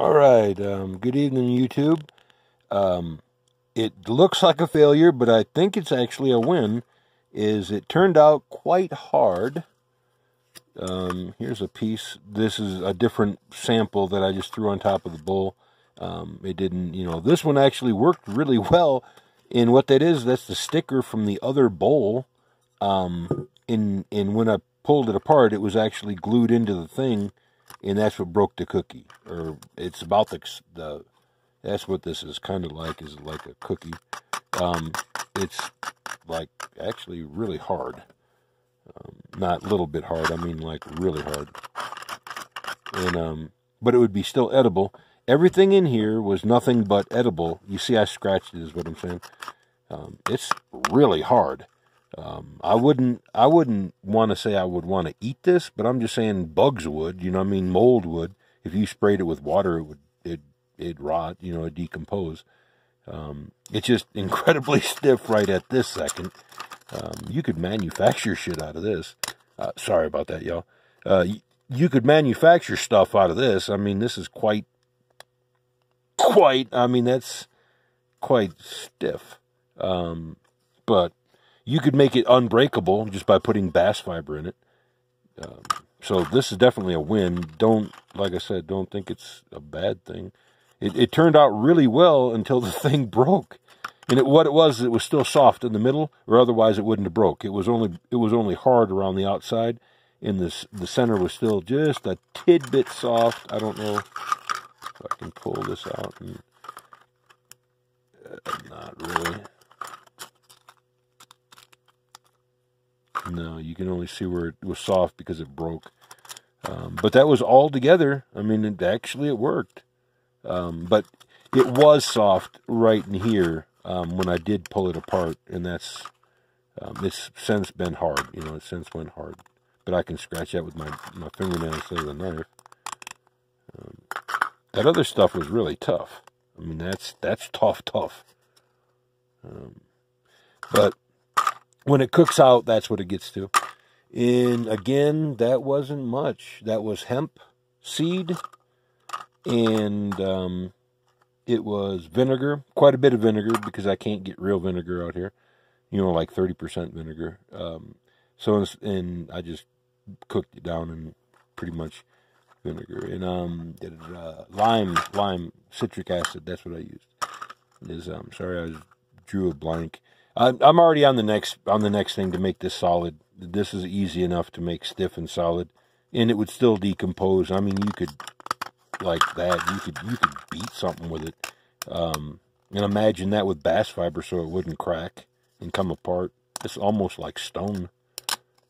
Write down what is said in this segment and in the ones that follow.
All right. Um, good evening, YouTube. Um, it looks like a failure, but I think it's actually a win. Is it turned out quite hard? Um, here's a piece. This is a different sample that I just threw on top of the bowl. Um, it didn't, you know, this one actually worked really well. And what that is, that's the sticker from the other bowl. Um, in in when I pulled it apart, it was actually glued into the thing, and that's what broke the cookie. Or it's about the the. That's what this is kind of like. Is like a cookie. Um, it's like actually really hard. Um, not a little bit hard. I mean like really hard. And um, but it would be still edible. Everything in here was nothing but edible. You see, I scratched it. Is what I'm saying. Um, it's really hard. Um, I wouldn't I wouldn't want to say I would want to eat this, but I'm just saying bugs would. You know, I mean mold would. If you sprayed it with water, it would it it'd rot. You know, it decompose. Um, it's just incredibly stiff right at this second. Um, you could manufacture shit out of this. Uh, sorry about that, y'all. Uh, you could manufacture stuff out of this. I mean, this is quite, quite. I mean, that's quite stiff. Um, but you could make it unbreakable just by putting bast fiber in it. Um, so this is definitely a win. Don't, like I said, don't think it's a bad thing. It, it turned out really well until the thing broke. And it, what it was, it was still soft in the middle, or otherwise it wouldn't have broke. It was only it was only hard around the outside, and this the center was still just a tidbit soft. I don't know if I can pull this out. And, uh, not really. No, you can only see where it was soft because it broke. Um, but that was all together. I mean, it, actually it worked. Um, but it was soft right in here um, when I did pull it apart, and that's um, it's since been hard. You know, it since went hard. But I can scratch that with my my fingernail instead of a knife. Um, that other stuff was really tough. I mean, that's that's tough, tough. Um, but when it cooks out, that's what it gets to. And again, that wasn't much. That was hemp seed, and um, it was vinegar, quite a bit of vinegar because I can't get real vinegar out here. You know, like thirty percent vinegar. Um, so and I just cooked it down in pretty much vinegar and um, uh, lime, lime, citric acid. That's what I used. Is um, sorry, I drew a blank. I'm already on the next on the next thing to make this solid. This is easy enough to make stiff and solid, and it would still decompose. I mean, you could like that. You could you could beat something with it, um, and imagine that with bast fiber so it wouldn't crack and come apart. It's almost like stone,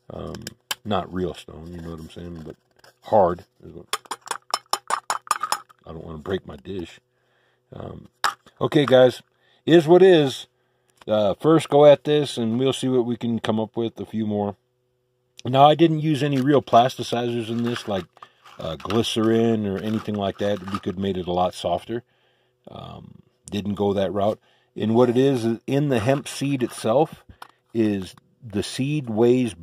um, not real stone. You know what I'm saying? But hard. I don't want to break my dish. Um, okay, guys, is what is uh, first go at this and we'll see what we can come up with a few more. Now, I didn't use any real plasticizers in this, like uh, glycerin or anything like that. We could have made it a lot softer. Um, didn't go that route. And what it is, in the hemp seed itself, is the seed weighs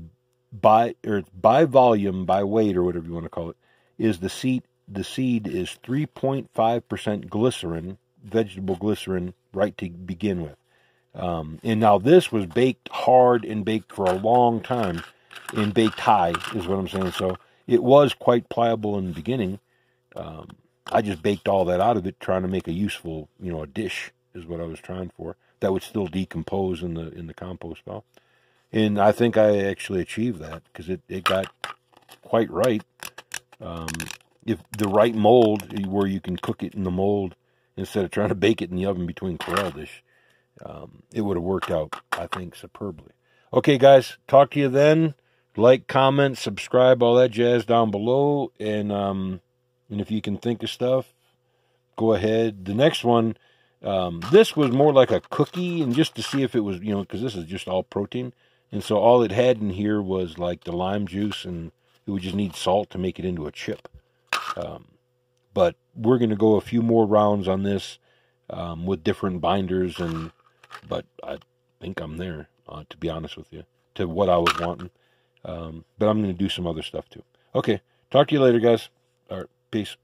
by or by volume, by weight, or whatever you want to call it, is the seed. The seed is 3.5% glycerin, vegetable glycerin, right to begin with. Um, and now this was baked hard and baked for a long time and baked high is what I'm saying. So it was quite pliable in the beginning. Um, I just baked all that out of it, trying to make a useful, you know, a dish is what I was trying for that would still decompose in the in the compost pile. And I think I actually achieved that because it, it got quite right. Um, if the right mold where you can cook it in the mold instead of trying to bake it in the oven between Corelle dish, um, it would have worked out, I think, superbly. Okay, guys, talk to you then. Like, comment, subscribe, all that jazz down below. And, um, and if you can think of stuff, go ahead. The next one, um, this was more like a cookie, and just to see if it was, you know, because this is just all protein. And so all it had in here was like the lime juice, and it would just need salt to make it into a chip. Um, but we're going to go a few more rounds on this um, with different binders and but I think I'm there, uh, to be honest with you, to what I was wanting. Um, but I'm going to do some other stuff too. Okay, talk to you later, guys. All right, peace.